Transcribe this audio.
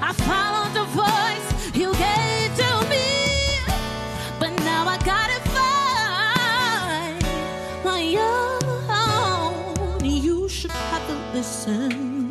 I followed the voice you gave to me, but now I gotta find my own. You should have to listen.